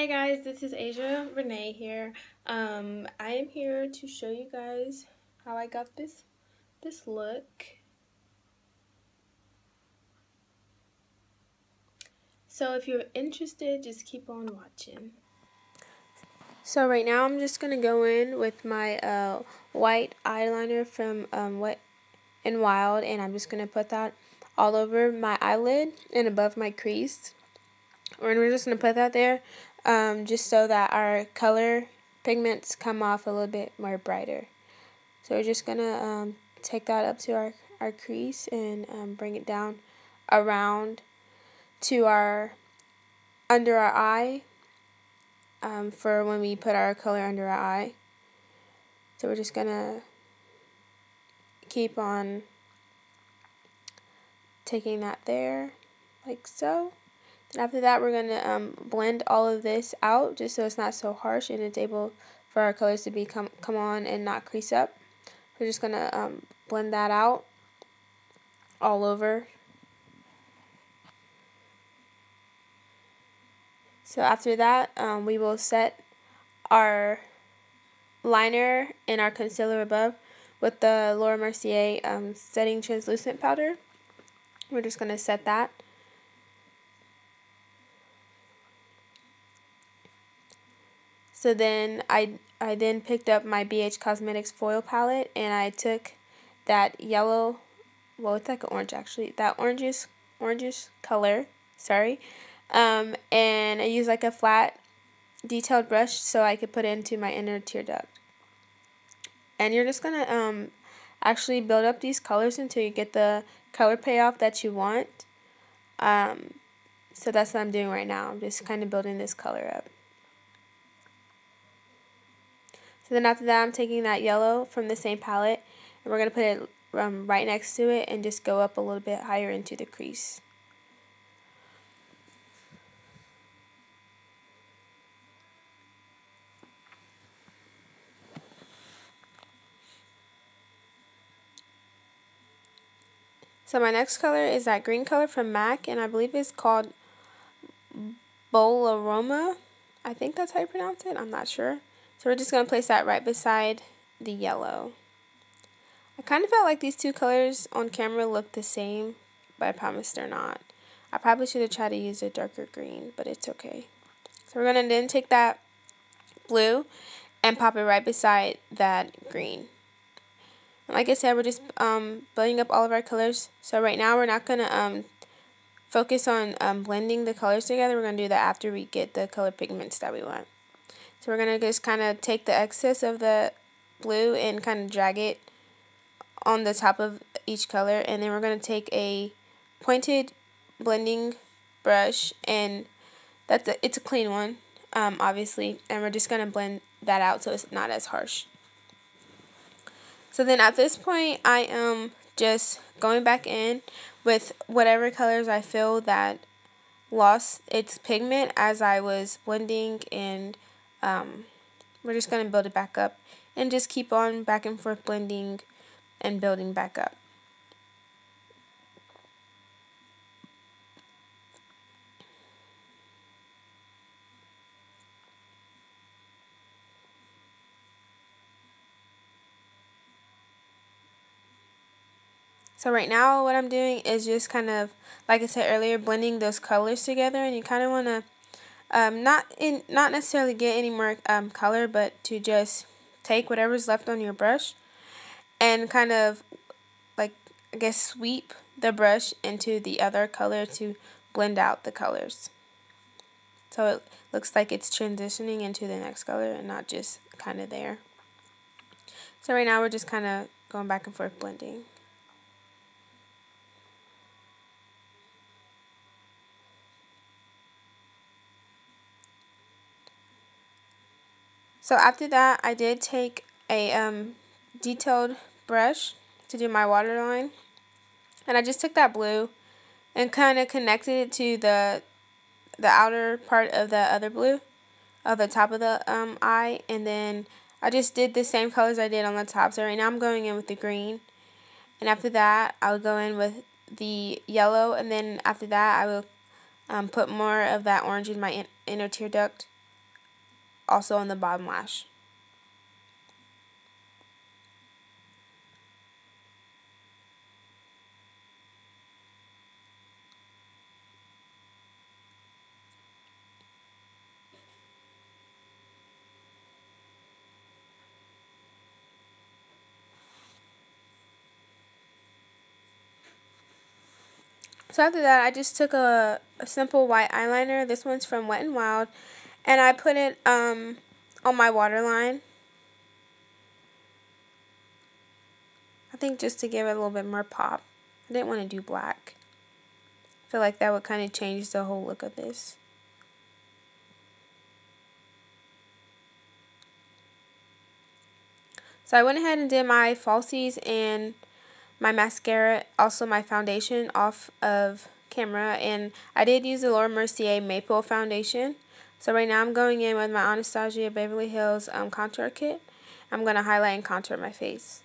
Hey guys, this is Azja Rene' here. Um, I am here to show you guys how I got this this look. So if you're interested, just keep on watching. So right now I'm just going to go in with my uh, white eyeliner from um, Wet and Wild and I'm just going to put that all over my eyelid and above my crease. And we're just going to put that there um, just so that our color pigments come off a little bit more brighter. So we're just going to um, take that up to our, our crease and um, bring it down around to our under our eye um, for when we put our color under our eye. So we're just going to keep on taking that there like so. After that, we're going to um, blend all of this out just so it's not so harsh and it's able for our colors to be come, come on and not crease up. We're just going to um, blend that out all over. So after that, um, we will set our liner and our concealer above with the Laura Mercier um, setting translucent powder. We're just going to set that. So then I, I then picked up my BH Cosmetics foil palette and I took that yellow, well it's like an orange actually, that orangish, orangish color, sorry, um, and I used like a flat detailed brush so I could put it into my inner tear duct. And you're just going to um, actually build up these colors until you get the color payoff that you want. Um, so that's what I'm doing right now. I'm just kind of building this color up. So then after that, I'm taking that yellow from the same palette, and we're going to put it um, right next to it and just go up a little bit higher into the crease. So my next color is that green color from MAC, and I believe it's called Bolaroma. I think that's how you pronounce it. I'm not sure. So we're just going to place that right beside the yellow. I kind of felt like these two colors on camera look the same, but I promise they're not. I probably should have tried to use a darker green, but it's okay. So we're going to then take that blue and pop it right beside that green. And like I said, we're just um, building up all of our colors. So right now we're not going to um, focus on um, blending the colors together. We're going to do that after we get the color pigments that we want. So we're going to just kind of take the excess of the blue and kind of drag it on the top of each color. And then we're going to take a pointed blending brush and that's a, it's a clean one, um, obviously. And we're just going to blend that out so it's not as harsh. So then at this point, I am just going back in with whatever colors I feel that lost its pigment as I was blending and um, we're just going to build it back up and just keep on back and forth blending and building back up. So right now what I'm doing is just kind of, like I said earlier, blending those colors together and you kind of want to um, not in not necessarily get any more um, color, but to just take whatever's left on your brush and kind of like I guess sweep the brush into the other color to blend out the colors. So it looks like it's transitioning into the next color and not just kind of there. So right now we're just kind of going back and forth blending. So after that, I did take a um, detailed brush to do my waterline. And I just took that blue and kind of connected it to the the outer part of the other blue of the top of the um, eye. And then I just did the same colors I did on the top. So right now I'm going in with the green. And after that, I'll go in with the yellow. And then after that, I will um, put more of that orange in my in inner tear duct also on the bottom lash. So after that, I just took a, a simple white eyeliner. This one's from Wet n Wild. And I put it um, on my waterline. I think just to give it a little bit more pop. I didn't want to do black. I feel like that would kind of change the whole look of this. So I went ahead and did my falsies and my mascara, also my foundation off of camera. And I did use the Laura Mercier Maple Foundation. So right now I'm going in with my Anastasia Beverly Hills um, Contour Kit. I'm going to highlight and contour my face.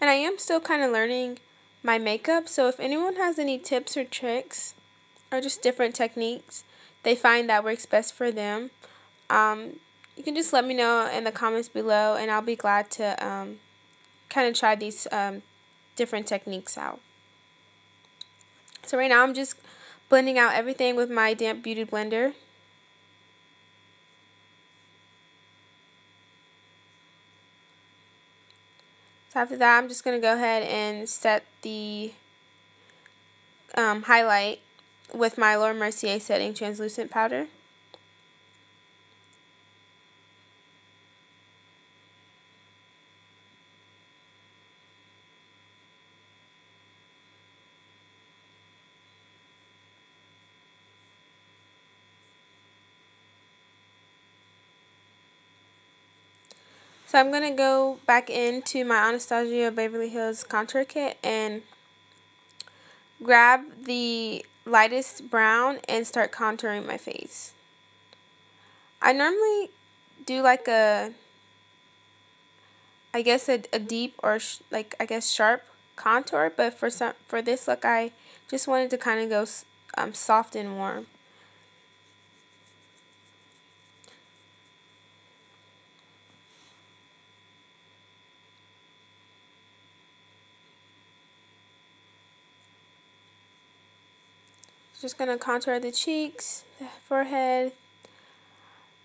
And I am still kind of learning my makeup, so if anyone has any tips or tricks or just different techniques they find that works best for them, um, you can just let me know in the comments below and I'll be glad to um, kind of try these um, different techniques out. So right now I'm just blending out everything with my damp beauty blender. After that, I'm just going to go ahead and set the um, highlight with my Laura Mercier Setting Translucent Powder. So I'm going to go back into my Anastasia Beverly Hills contour kit and grab the lightest brown and start contouring my face. I normally do like a, I guess a, a deep or like I guess sharp contour, but for some for this look I just wanted to kind of go um, soft and warm. Just going to contour the cheeks, the forehead,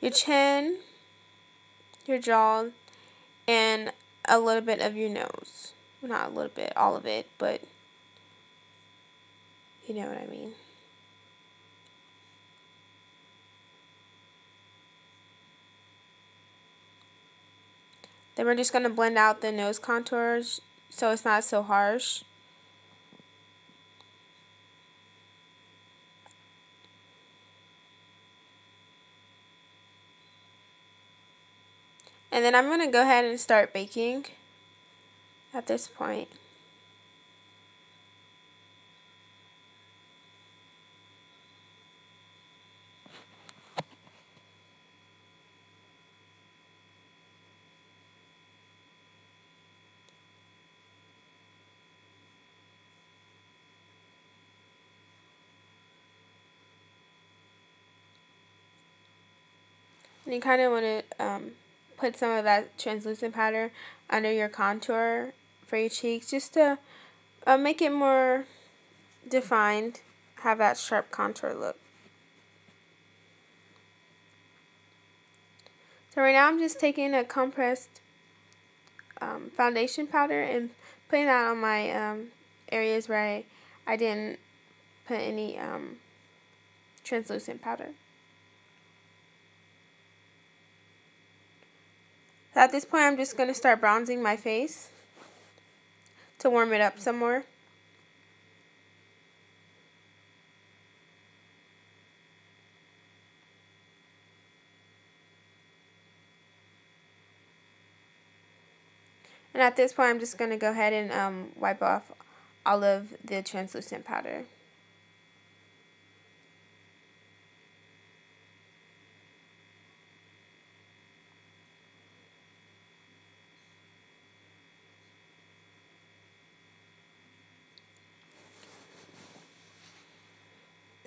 your chin, your jaw, and a little bit of your nose. Well, not a little bit, all of it, but you know what I mean. Then we're just going to blend out the nose contours so it's not so harsh. And then I'm going to go ahead and start baking at this point. And you kind of want to um, put some of that translucent powder under your contour for your cheeks just to uh, make it more defined, have that sharp contour look. So right now I'm just taking a compressed um, foundation powder and putting that on my um, areas where I, I didn't put any um, translucent powder. At this point, I'm just going to start bronzing my face to warm it up some more. And at this point, I'm just going to go ahead and um, wipe off all of the translucent powder.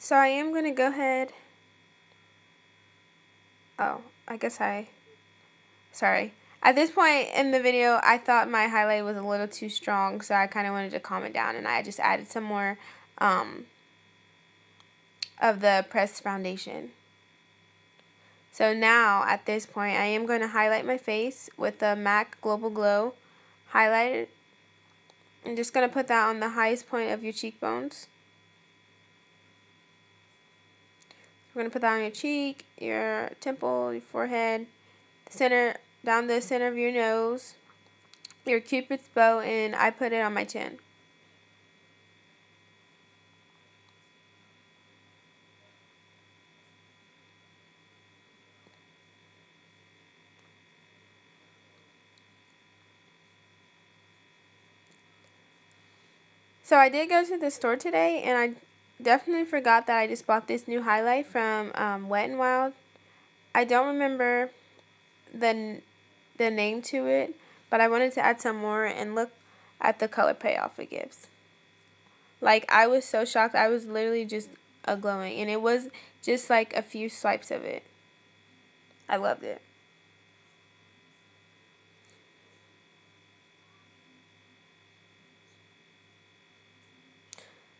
So I am going to go ahead. Oh, I guess I, sorry. At this point in the video, I thought my highlight was a little too strong, so I kind of wanted to calm it down, and I just added some more um, of the pressed foundation. So now, at this point, I am going to highlight my face with the MAC Global Glow highlighter. I'm just going to put that on the highest point of your cheekbones. We're going to put that on your cheek, your temple, your forehead, the center down the center of your nose, your cupid's bow, and I put it on my chin. So I did go to the store today and I definitely forgot that I just bought this new highlight from um, Wet n Wild. I don't remember the the name to it, but I wanted to add some more and look at the color payoff it gives. Like, I was so shocked. I was literally just a glowing, and it was just like a few swipes of it. I loved it.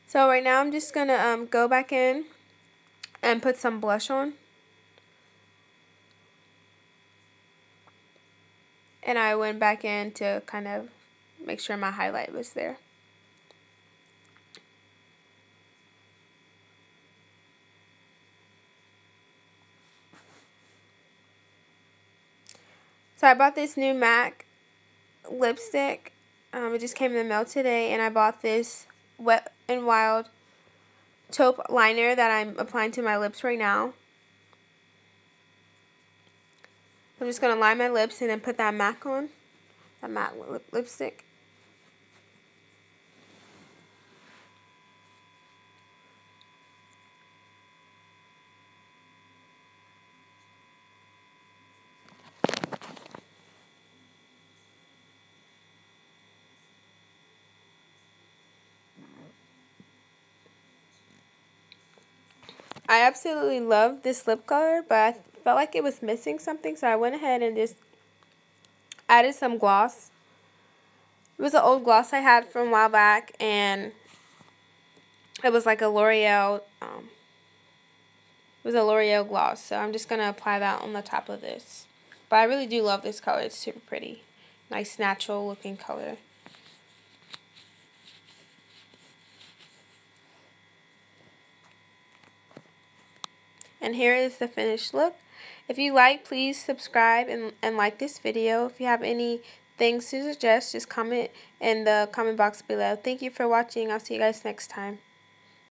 So right now I'm just going to um, go back in and put some blush on. and I went back in to kind of make sure my highlight was there. So I bought this new MAC lipstick. Um, it just came in the mail today, and I bought this Wet n Wild taupe liner that I'm applying to my lips right now. I'm just going to line my lips and then put that MAC on, that matte lip lipstick. I absolutely love this lip color, but I felt like it was missing something, so I went ahead and just added some gloss. It was an old gloss I had from a while back, and it was like a L'Oreal, um, it was a L'Oreal gloss, so I'm just going to apply that on the top of this. But I really do love this color. It's super pretty. Nice natural looking color. And here is the finished look. If you like, please subscribe and, and like this video. If you have any things to suggest, just comment in the comment box below. Thank you for watching. I'll see you guys next time.